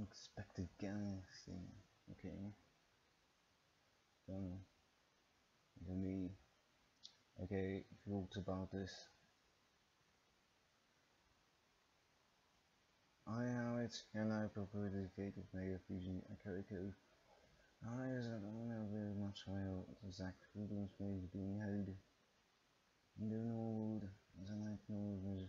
unexpected galaxy. Okay. Done. For me. Okay, thoughts about this. I have it, and I prefer the gate of Mega Fusion Kakariko. I don't know very much how the exact freedoms be being held. The world, as I like no vision,